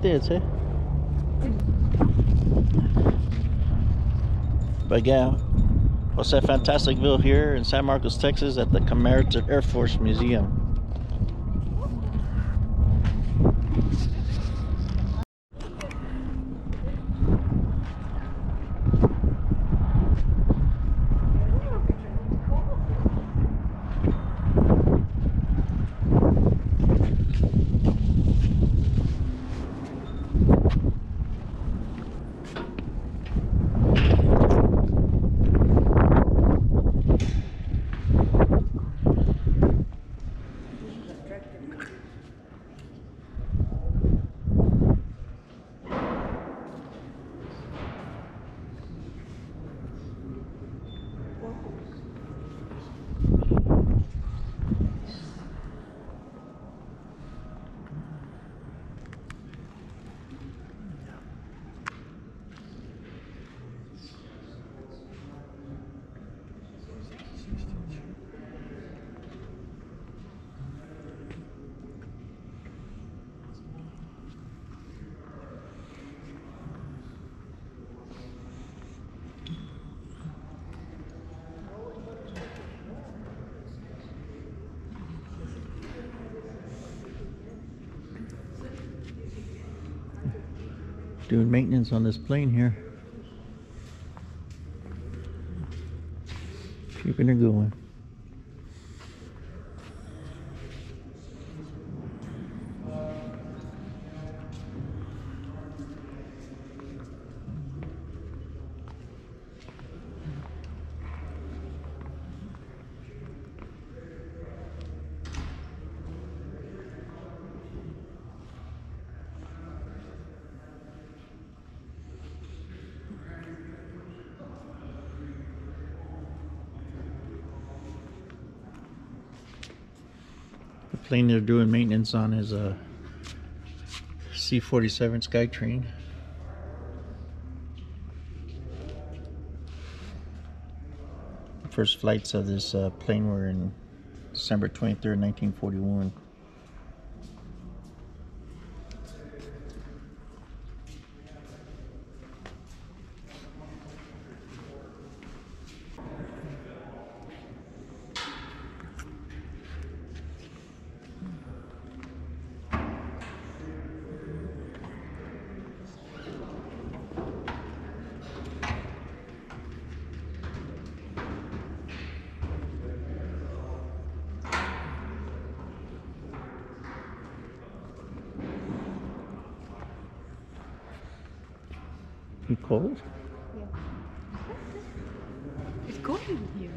painted, eh? But yeah, what's that Fantasticville here in San Marcos, Texas at the Commemorative Air Force Museum. Doing maintenance on this plane here. Keeping it going. The plane they're doing maintenance on is a C-47 Skytrain. First flights of this uh, plane were in December 23rd, 1941. You cold? It's cold in here.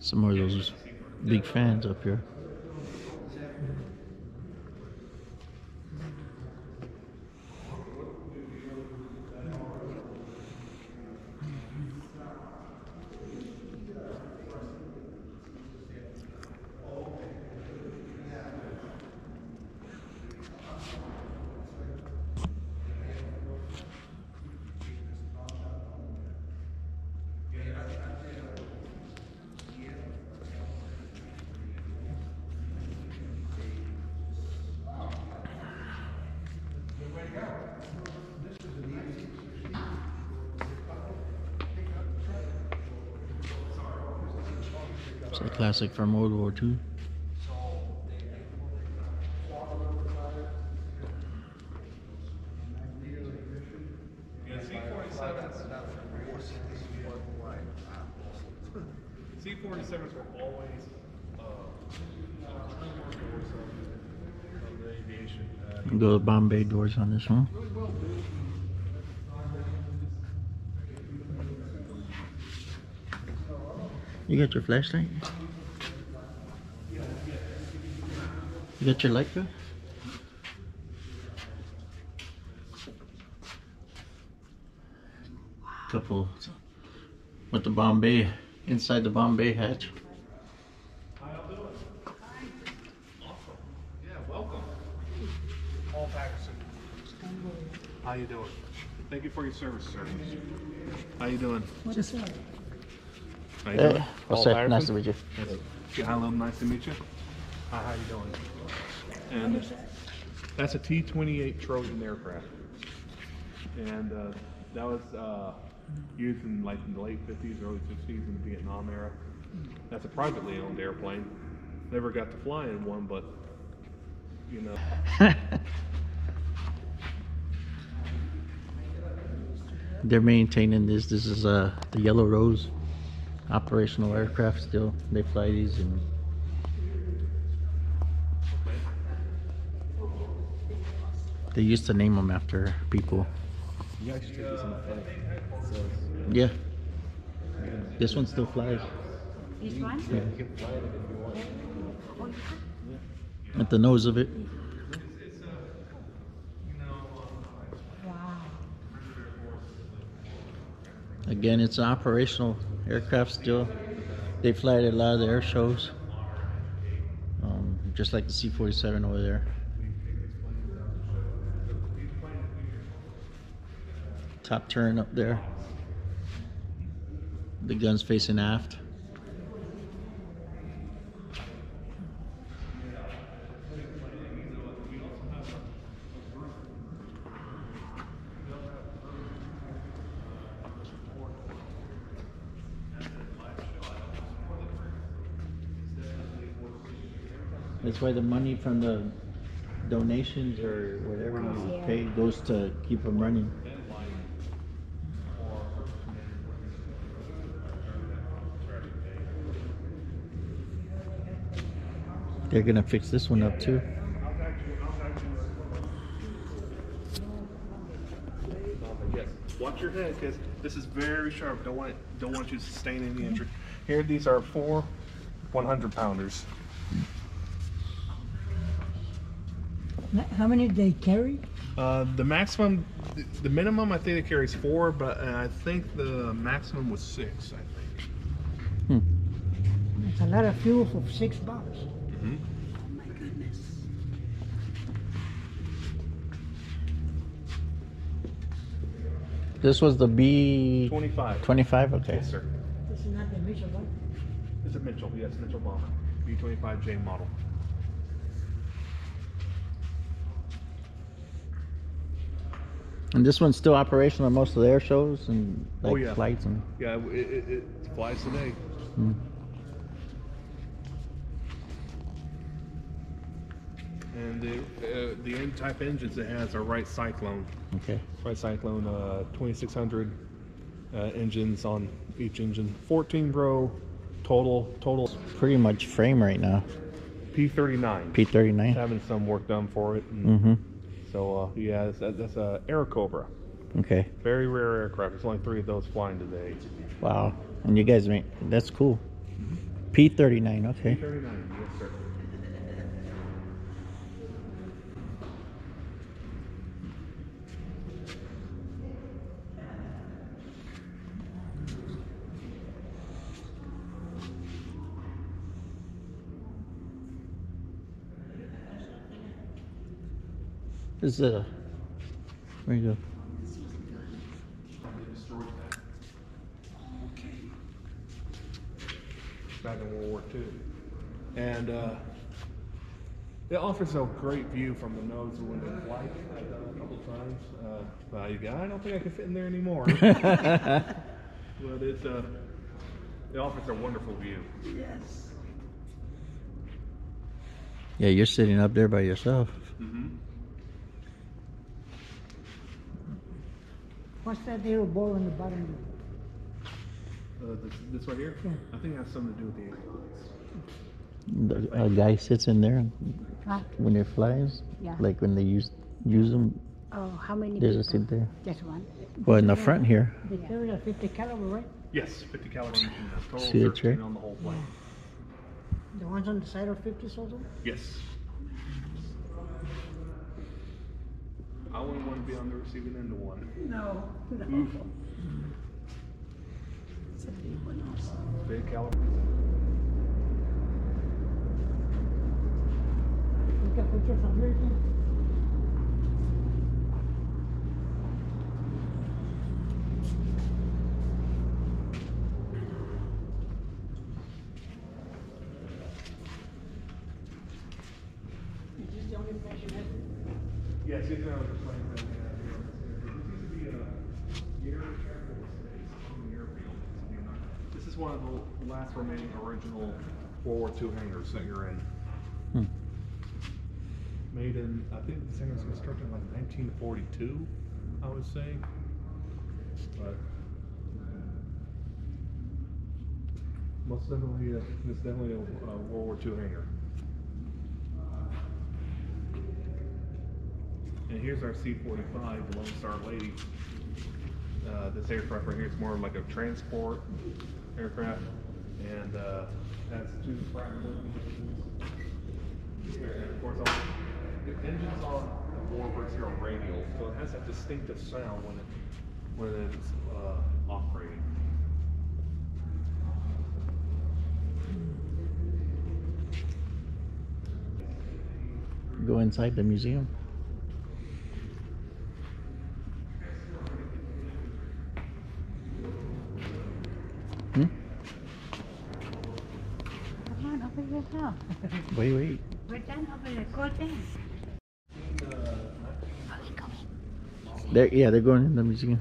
Some more of those big fans up here. It's a classic from World War II. C forty-sevens were always, uh, doors of, of the aviation. Uh, The bomb bay doors on this one. You got your flashlight? You got your light gun? Couple with the bomb bay inside the bomb bay hatch. How y'all doing? Awesome. Yeah, welcome. Paul Patterson. How you doing? Thank you for your service, sir. How you doing? What is that? How you Eh, doing? what's Paul that? Nice to meet you. Yeah, hello, nice to meet you. Hi, how are you doing? And that's a T-28 Trojan aircraft. And uh, that was uh, used in like in the late 50s, early 60s in the Vietnam era. That's a privately owned airplane. Never got to fly in one, but you know. They're maintaining this. This is uh, the Yellow Rose operational aircraft still. They fly these and they used to name them after people. You actually took this on the flight. So Yeah. This one still flies This one? you can fly it if you want. You have? at the nose of it. Wow. Again, it's an operational aircraft still. They fly at a lot of the air shows. Um, just like the C 47 over there. Top turn up there. The guns facing aft. That's why the money from the donations or whatever you Yeah. pay goes to keep them running. They're gonna fix this one up too. Yes. Watch your head, because this is very sharp. Don't want it, don't want you to sustain any injury. Here, these are four 100 pounders. How many they carry? Uh, the maximum, the, the minimum I think it carries four, but uh, I think the maximum was six. I think. Hmm. It's a lot of fuel for six bucks. Oh my goodness. This was the B 25. 25. Okay. Yes, sir. This is not the Mitchell one. It's a Mitchell. Yes, Mitchell bomber. B25J model. And this one's still operational at most of the air shows and like Oh, yeah. flights and. Yeah, it, it, it flies today. Hmm. And the uh, the en- type engines it has are Wright Cyclone. Okay. Wright Cyclone uh, 2600 uh, engines on each engine. 14 row total total Pretty much frame right now. P39. P39. Having some work done for it. And Mm-hmm. So uh, yeah, that's, that's a Airacobra. Okay. Very rare aircraft. There's only three of those flying today. Wow. And you guys make that's cool. P39. Okay. P39. Yes, sir. This is a. Where you go? They destroyed that. Back in World War II. And uh, it offers a great view from the nose of window flight. I've done it a couple times. Uh, well, you got, I don't think I can fit in there anymore. but it's uh, it offers a wonderful view. Yes. Yeah, you're sitting up there by yourself. Mm-hmm. What's that little ball in the bottom? Uh, this, this right here, Yeah. I think it has something to do with the airplanes. The, a guy sits in there Huh? when it flies. Yeah. Like when they use use them. Oh, how many There's a seat there. Just one. Well, in the front here. They carry a 50 caliber, right? Yes, 50 caliber machine gun. Total See the 13 trick? on the whole plane. The ones on the side are 50 also? Yes. I wouldn't want to be on the receiving end of one. No. Oof. It's a big one also. Big caliber. You got pictures from here? Too? Yes, these are the planes that we have here. This used to be a air Air Force on the airfield. This is one of the last remaining original World War II hangars that you're in. Hmm. Made in, I think this hangar was constructed in like nineteen forty-two, I would say. But. Most definitely, uh, it's definitely a, uh World War II hangar. And here's our C-45, the Lone Star Lady. Uh, this aircraft right here is more of like a transport aircraft, and uh, has two engines. And of course, all the engines on the Warbirds here are radial, so it has that distinctive sound when it when it's uh, operating. Go inside the museum. Hmm? Come on, over here now. Wait, wait. We're done over there. Go there. Are we going? They're, yeah, they're going in the museum.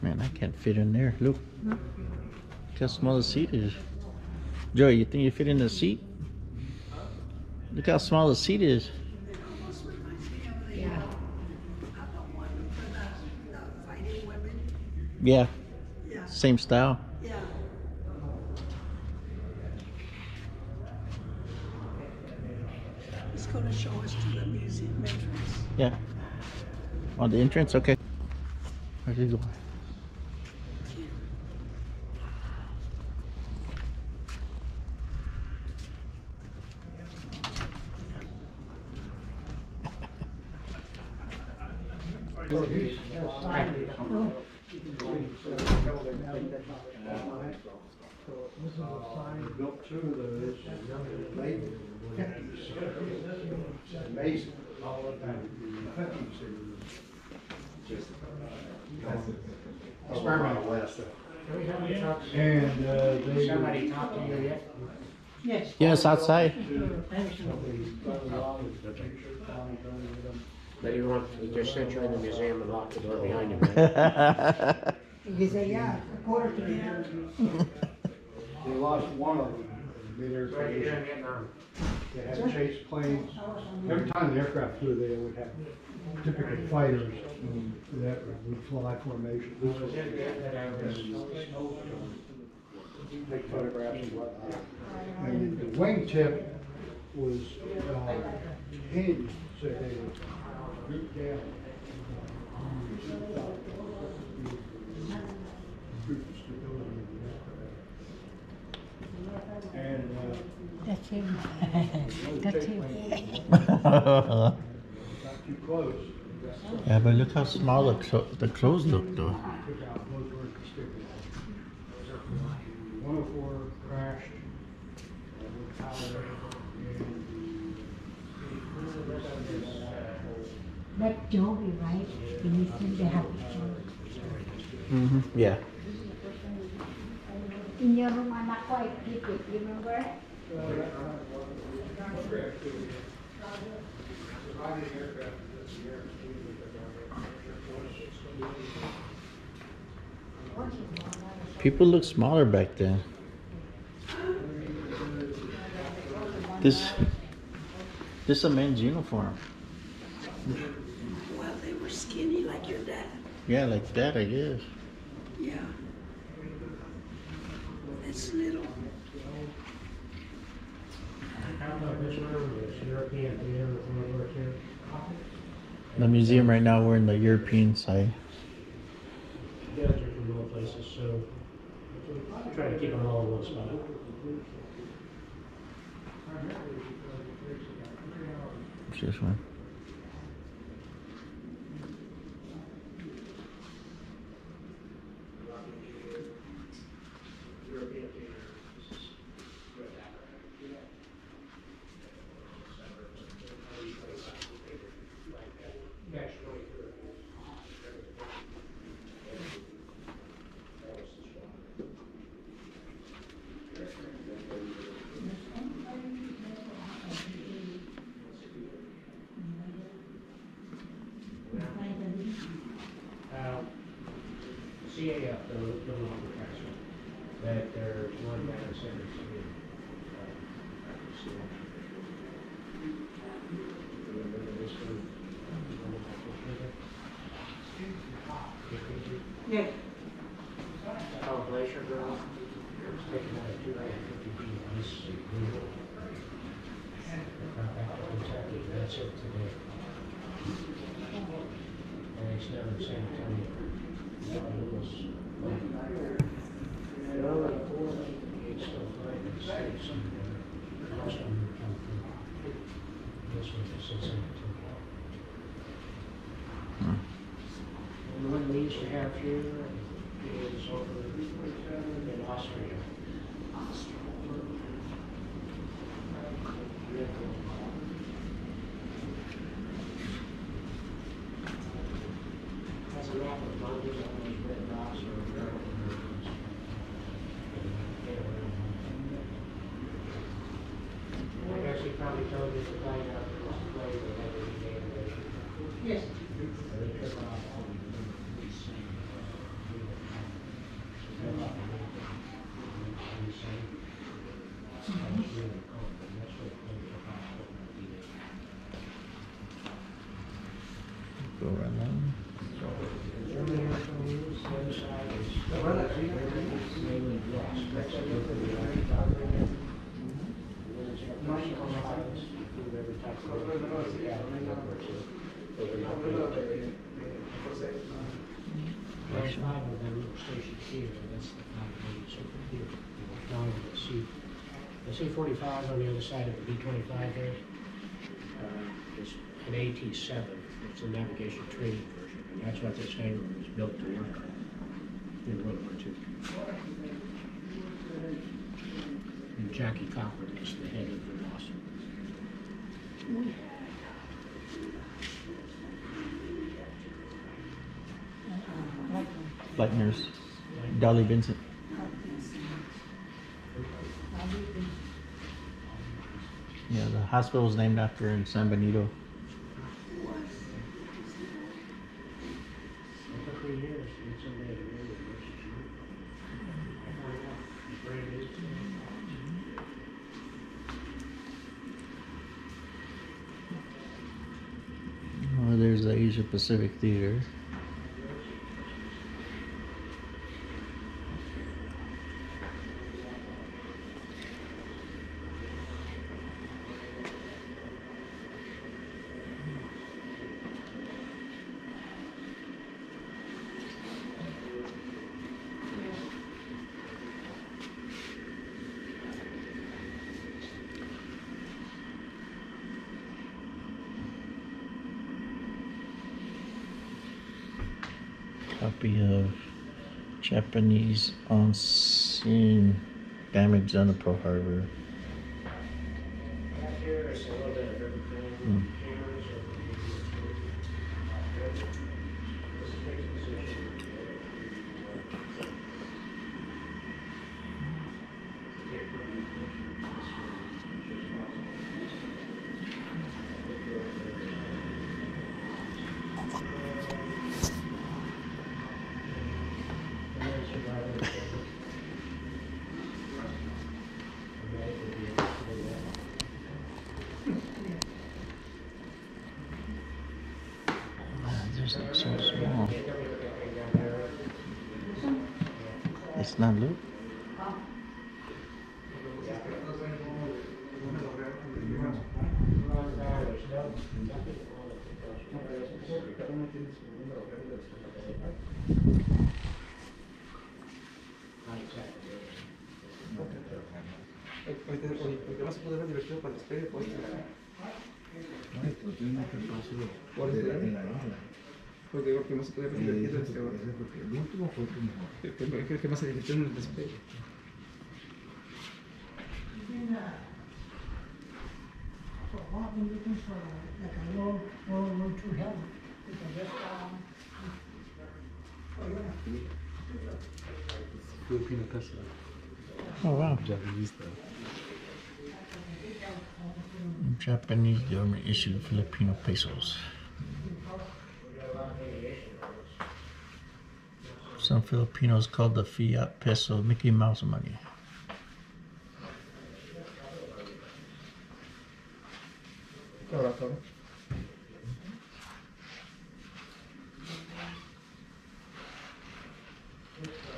Man, I can't fit in there. Look. Look how small the seat is. Joey, you think you fit in the seat? Look how small the seat is. Yeah. Yeah. Yeah. Same style. Yeah. He's gonna show us to the museum entrance. Yeah. On the entrance? Okay. Where's he going? This is a sign. built through the late fifties. Amazing. Fifties. Just. Experimental last. And, uh, they. Somebody talked to you yet? Yes. Yes, outside. But he want, he just sent you in the museum and locked the door behind you, man. He said, yeah, a quarter to the They lost one of them. Made air conditioning. They had chase planes. Every time the aircraft flew, they would have typical fighters that would fly formation. Take photographs and whatnot. And the wingtip was, uh, hinged, so they would That's him. That's him. yeah, but look how small the, clo- the clothes look, though. Took out both were conspicuous. One oh four crashed. uh, with power, That Joey, right? Needs him to have show. Mm-hmm. Yeah. In your room, anak ko, I keep it. You remember? People look smaller back then. This, this a man's uniform. Well, they were skinny like your dad. Yeah, like that, I guess. Yeah. It's little. The museum right now, we're in the European side. guys are from all places, so try to keep them all in one spot. What's this one? CAF, the little compressor, that there's one down in Center City. uh, Remember this one? Yes. Oh, Glacier Girl, it's taken out of two hundred and fifty feet of this river. Right back to Kentucky, that's it today. And it's down in San Antonio. It was, and all of the poor, it's still fine, it's safe somewhere. Most of them come from, this one is in San Antonio. And the one we have here is over in Austria. Has a map of London, all those red dots are American Americans. I guess he probably told you to find out the play that had to be made. Yes. They took off. Go right stationed here, and that's the that super here. Now you see, the C forty-five on the other side of the B twenty-five there, uh, is an AT seven, it's a navigation training version, and that's what this hangar was built to work on in World War II. And Jackie Cochran is the head of the boss. Flight nurse, Dolly Vinsant. Yeah, the hospital is named after in San Benito. Oh, there's the Asia Pacific Theater. Copy of Japanese on scene damage on the Pearl Harbor. Dale. Porque vas. No se puede ver divertido este ahora. El último fue tu mejor. Que, que, que, que más se divirtió en el despegue. What I've looking for, like a low, low, low to help, because that's, um. Filipino Tesla. Oh wow. Japanese Japanese government issued Filipino pesos. Some Filipinos call the fiat peso Mickey Mouse money.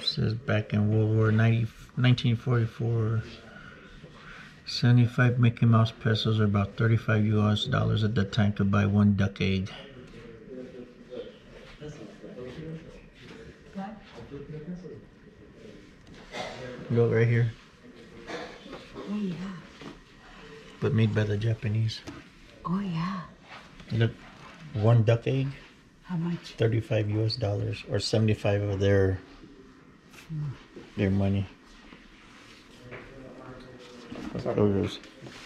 Says back in World War 90, 1944, 75 Mickey Mouse pesos are about 35 US dollars at that time to buy one duck egg. Look right here, Oh, yeah. but made by the Japanese. Oh, yeah. Look, one duck egg, How much? 35 US dollars, or 75 of their their money. Photos. Cái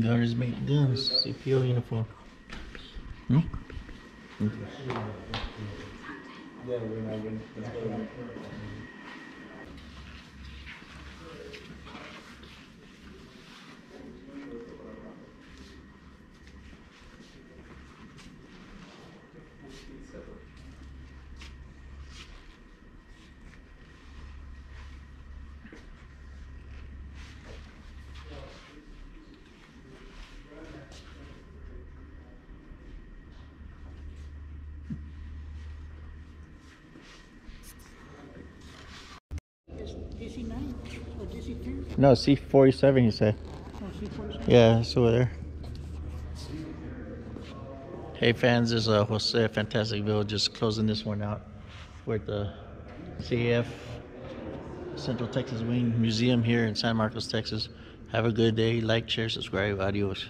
Vietnam. Airplanes. Gunners make guns. CPO uniform. Hmm? Yeah, No, C47 you said. Oh, C47? Yeah, it's over there. Hey fans, this is uh, Jose Fantasticville just closing this one out. We're at the CAF Central Texas Wing Museum here in San Marcos, Texas. Have a good day. Like, share, subscribe. Adios.